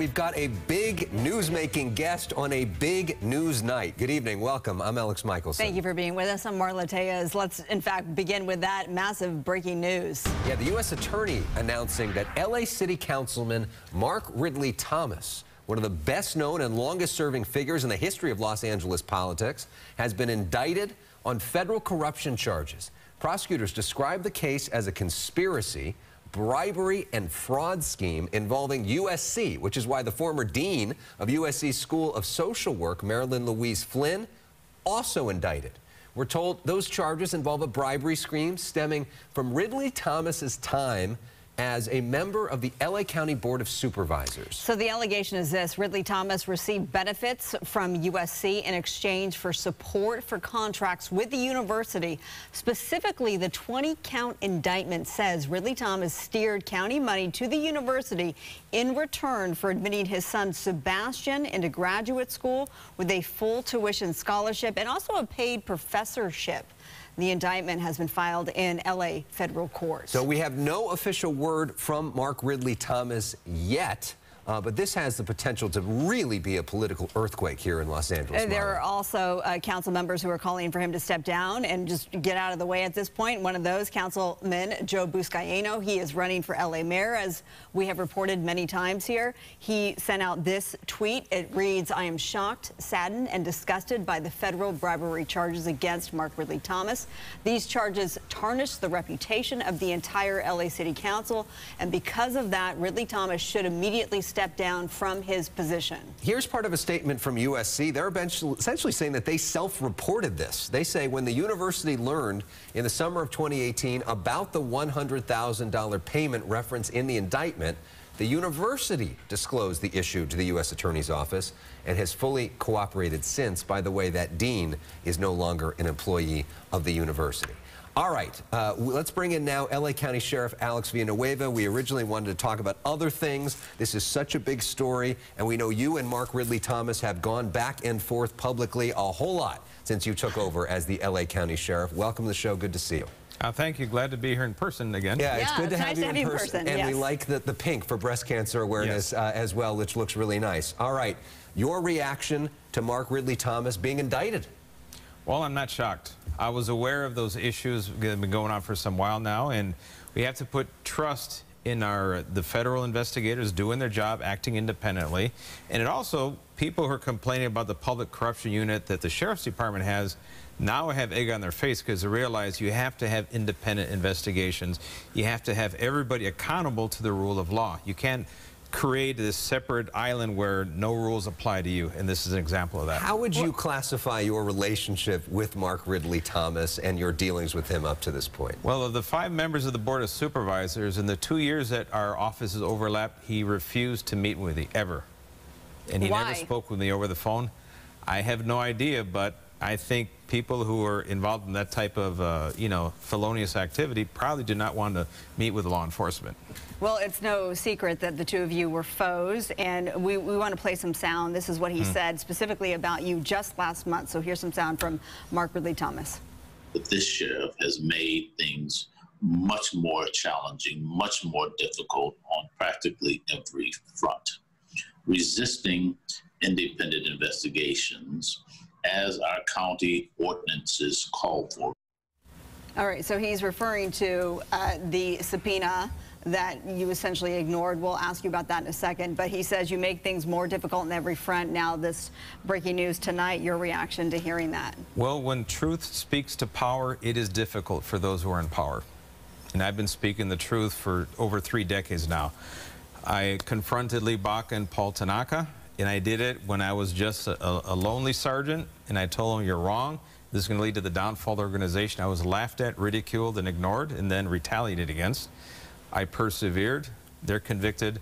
We've got a big news-making guest on a big news night. Good evening. Welcome. I'm Elex Michaelson. Thank you for being with us. I'm Marla Tellez. Let's, in fact, begin with that massive breaking news. Yeah, the U.S. Attorney announcing that L.A. City Councilman Mark Ridley Thomas, one of the best-known and longest-serving figures in the history of Los Angeles politics, has been indicted on federal corruption charges. Prosecutors describe the case as a conspiracy bribery and fraud scheme involving USC, which is why the former dean of USC School of Social Work, Marilyn Louise Flynn, also indicted. We're told those charges involve a bribery scheme stemming from Ridley Thomas's time as a member of the LA County Board of Supervisors. So the allegation is this Ridley Thomas received benefits from USC in exchange for support for contracts with the university. Specifically, the 20 count indictment says Ridley Thomas steered county money to the university in return for admitting his son Sebastian into graduate school with a full tuition scholarship and also a paid professorship. The indictment has been filed in L.A. federal court. So we have no official word from Mark Ridley Thomas yet. Uh, but this has the potential to really be a political earthquake here in Los Angeles. There are also uh, council members who are calling for him to step down and just get out of the way at this point. One of those councilmen, Joe Buscaino, he is running for LA mayor, as we have reported many times here. He sent out this tweet. It reads, I am shocked, saddened, and disgusted by the federal bribery charges against Mark Ridley Thomas. These charges tarnish the reputation of the entire LA City Council, and because of that, Ridley Thomas should immediately step down from his position. Here's part of a statement from USC. They're essentially saying that they self-reported this. They say when the university learned in the summer of 2018 about the $100,000 payment reference in the indictment, the university disclosed the issue to the U.S. Attorney's Office and has fully cooperated since. By the way, that dean is no longer an employee of the university. All right, uh, let's bring in now LA County Sheriff Alex Villanueva. We originally wanted to talk about other things. This is such a big story, and we know you and Mark Ridley Thomas have gone back and forth publicly a whole lot since you took over as the LA County Sheriff. Welcome to the show. Good to see you. Uh, thank you. Glad to be here in person again. Yeah, it's good to, have, nice you to have, you in person. person. And yes. we like the, the pink for breast cancer awareness yes. uh, as well, which looks really nice. All right, your reaction to Mark Ridley Thomas being indicted? Well, I'm not shocked. I was aware of those issues that have been going on for some while now, and we have to put trust in our the federal investigators doing their job, acting independently. And it also, people who are complaining about the public corruption unit that the Sheriff's Department has, now have egg on their face because they realize you have to have independent investigations. You have to have everybody accountable to the rule of law. You can't create this separate island where no rules apply to you, and this is an example of that. How would you classify your relationship with Mark Ridley Thomas and your dealings with him up to this point? Well, of the five members of the Board of Supervisors, in the two years that our offices overlapped, he refused to meet with me, ever. And he Why? never spoke with me over the phone. I have no idea, but I think people who are involved in that type of, uh, you know, felonious activity probably do not want to meet with law enforcement. Well, it's no secret that the two of you were foes, and we, we want to play some sound. This is what he mm. said specifically about you just last month. So here's some sound from Mark Ridley Thomas. But this sheriff has made things much more challenging, much more difficult on practically every front. Resisting independent investigations as our county ordinances call for. All right, so he's referring to uh, the subpoena that you essentially ignored. We'll ask you about that in a second. But he says you make things more difficult in every front. Now, this breaking news tonight, your reaction to hearing that? Well, when truth speaks to power, it is difficult for those who are in power. And I've been speaking the truth for over three decades now. I confronted Lee Baca and Paul Tanaka and I did it when I was just a, a lonely sergeant, and I told them, you're wrong. This is going to lead to the downfall of the organization. I was laughed at, ridiculed, and ignored, and then retaliated against. I persevered. They're convicted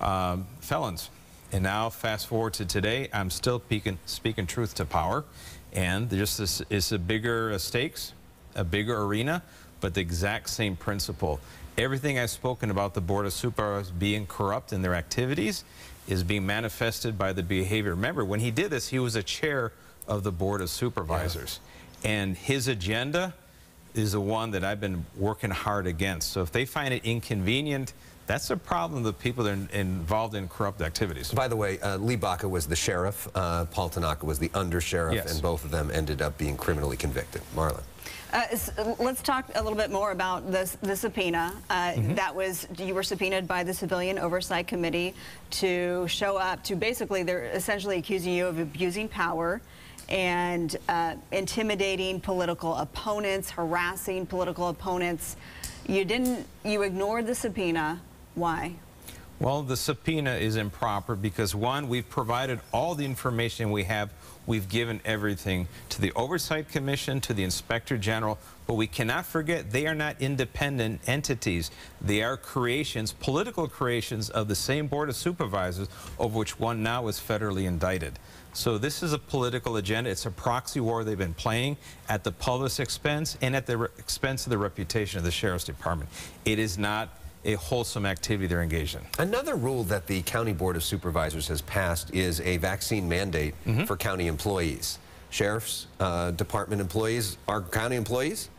um, felons. And now, fast forward to today, I'm still speaking, speaking truth to power. And just this is a bigger stakes, a bigger arena, but the exact same principle. Everything I've spoken about the Board of Supervisors being corrupt in their activities is being manifested by the behavior. Remember, when he did this, he was a chair of the Board of Supervisors. Yeah. And his agenda is the one that I've been working hard against. So if they find it inconvenient That's a problem of the people that are in- involved in corrupt activities. By the way, uh, Lee Baca was the sheriff, uh, Paul Tanaka was the undersheriff, Yes. and both of them ended up being criminally convicted. Marla. Uh, let's talk a little bit more about this, the subpoena. Uh, That was, you were subpoenaed by the Civilian Oversight Committee to show up to basically, they're essentially accusing you of abusing power and uh, intimidating political opponents, harassing political opponents. You didn't, you ignored the subpoena. Why? Well, the subpoena is improper because one, we've provided all the information we have. We've given everything to the Oversight Commission, to the Inspector General, but we cannot forget they are not independent entities. They are creations, political creations of the same Board of Supervisors, of which one now is federally indicted. So this is a political agenda. It's a proxy war they've been playing at the public's expense and at the expense of the reputation of the Sheriff's Department. It is not a wholesome activity they're engaged in. Another rule that the County Board of Supervisors has passed is a vaccine mandate for county employees. Sheriff's uh, Department employees are county employees.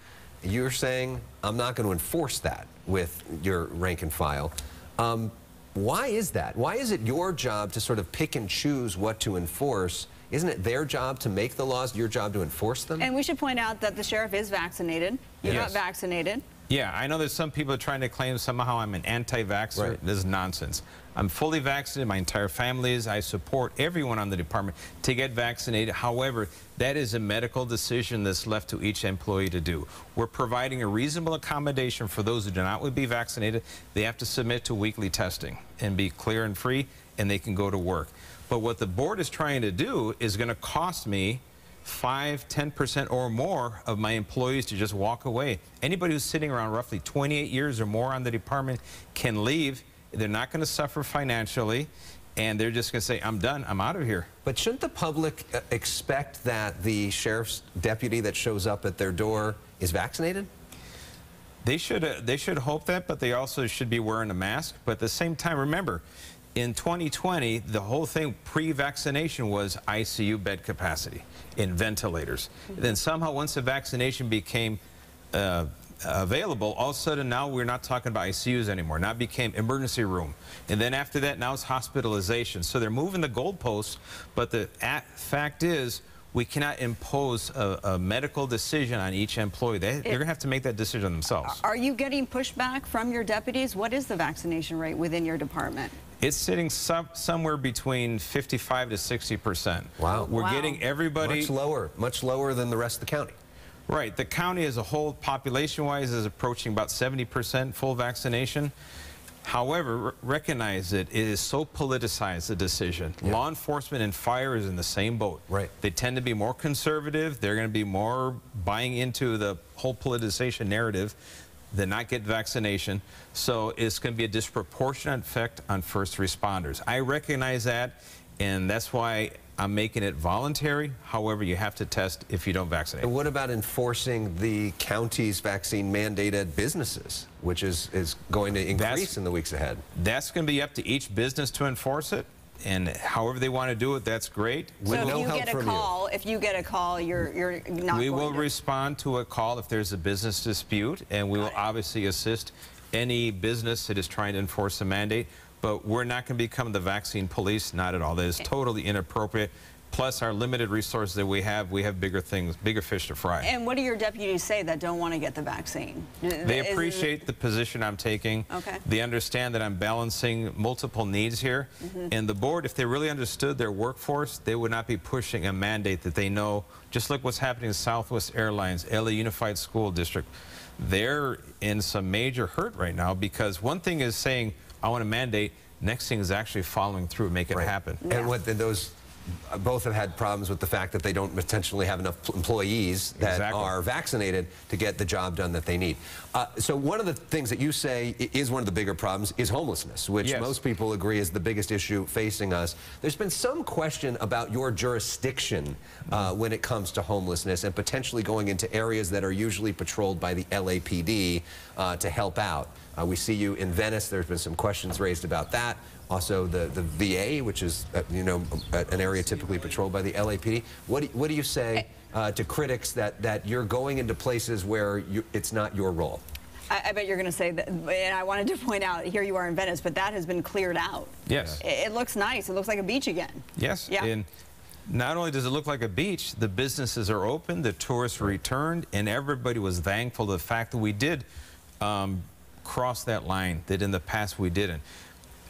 You're saying, I'm not going to enforce that with your rank and file. Um, why is that? Why is it your job to sort of pick and choose what to enforce? Isn't it their job to make the laws, your job to enforce them? And we should point out that the sheriff is vaccinated. You're not vaccinated. Yeah, I know there's some people trying to claim somehow I'm an anti-vaxxer. Right. This is nonsense. I'm fully vaccinated. My entire family is. I support everyone on the department to get vaccinated. However, that is a medical decision that's left to each employee to do. We're providing a reasonable accommodation for those who do not want to be vaccinated. They have to submit to weekly testing and be clear and free, and they can go to work. But what the board is trying to do is going to cost me 5, 10% or more of my employees to just walk away. Anybody who's sitting around roughly 28 years or more on the department can leave. They're not going to suffer financially, and they're just going to say, I'm done, I'm out of here. But shouldn't the public uh, expect that the sheriff's deputy that shows up at their door is vaccinated? They should, uh, they should hope that, but they also should be wearing a mask. But at the same time, remember, in 2020, the whole thing pre-vaccination was ICU bed capacity in ventilators. Then somehow, once the vaccination became uh, available, all of a sudden now we're not talking about ICUs anymore. Now it became emergency room. And then after that, now it's hospitalization. So they're moving the goalposts, but the fact is, we cannot impose a, a medical decision on each employee. They, they're going to have to make that decision themselves. Are you getting pushback from your deputies? What is the vaccination rate within your department? It's sitting some, somewhere between 55 to 60 percent. Wow. We're Wow. getting everybody Much lower, much lower than the rest of the county. right. The county as a whole, population-wise, is approaching about 70 percent full vaccination. However, recognize that it is so politicized the decision. Law enforcement and fire is in the same boat. Right. They tend to be more conservative. They're going to be more buying into the whole politicization narrative than not get vaccination. So it's going to be a disproportionate effect on first responders. I recognize that, and that's why I'm making it voluntary. However, you have to test if you don't vaccinate. And what about enforcing the county's vaccine mandate at businesses, which is, is going to increase That's- in the weeks ahead? That's going to be up to each business to enforce it, and however they want to do it, that's great. With so no if you get a from you. call, if you get a call, you're you're not we will to. respond to a call if there's a business dispute, and we will obviously assist any business that is trying to enforce a mandate. But we're not going to become the vaccine police, not at all. That is totally inappropriate. Plus, our limited resources that we have, we have bigger things, bigger fish to fry. and what do your deputies say that don't want to get the vaccine? They Is- appreciate the position I'm taking. Okay. They understand that I'm balancing multiple needs here. Mm-hmm. And the board, if they really understood their workforce, they would not be pushing a mandate that they know, just look what's happening in Southwest Airlines, LA Unified School District. They're in some major hurt right now because one thing is saying, I want a mandate. Next thing is actually following through and making it happen. Yeah. And what and those both have had problems with the fact that they don't potentially have enough employees that Exactly. are vaccinated to get the job done that they need. Uh, so one of the things that you say is one of the bigger problems is homelessness, which Yes. most people agree is the biggest issue facing us. There's been some question about your jurisdiction uh, when it comes to homelessness and potentially going into areas that are usually patrolled by the LAPD uh, to help out. Uh, we see you in Venice. There's been some questions raised about that. Also, the, the VA, which is, uh, you know, an area typically patrolled by the LAPD. What do, what do you say uh, to critics that, that you're going into places where you, it's not your role? I, I bet you're going to say that, and I wanted to point out, here you are in Venice, but that has been cleared out. Yes. It, it looks nice. It looks like a beach again. Yes. Yeah. And not only does it look like a beach, the businesses are open, the tourists returned, and everybody was thankful to the fact that we did um, cross that line that in the past we didn't.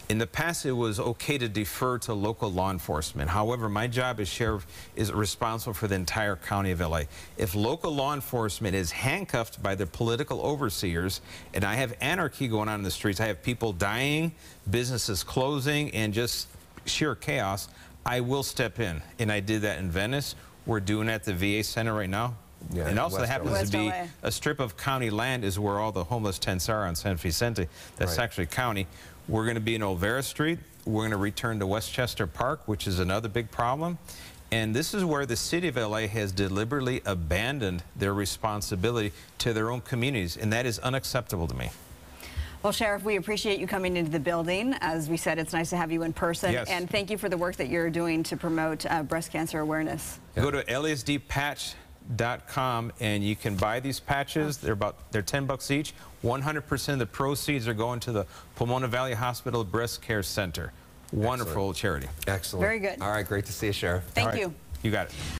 In the past, it was okay to defer to local law enforcement. However, my job as sheriff is responsible for the entire county of LA. If local law enforcement is handcuffed by their political overseers, and I have anarchy going on in the streets, I have people dying, businesses closing, and just sheer chaos, I will step in. And I did that in Venice. We're doing it at the VA Center right now. Yeah, and also West happens LA. to be a strip of county land is where all the homeless tents are on San Vicente. That's Right. actually county. We're going to be in Olvera Street. We're going to return to Westchester Park, which is another big problem. And this is where the city of LA has deliberately abandoned their responsibility to their own communities, and that is unacceptable to me. Well, Sheriff, we appreciate you coming into the building. As we said, it's nice to have you in person. Yes. And thank you for the work that you're doing to promote uh, breast cancer awareness. Go to lasdpatch.com and you can buy these patches. They're about they're 10 bucks each. 100% of the proceeds are going to the Pomona Valley Hospital Breast Care Center. Wonderful charity. Excellent. Very good. All right, great to see you, Sheriff. Thank All right. you. You got it.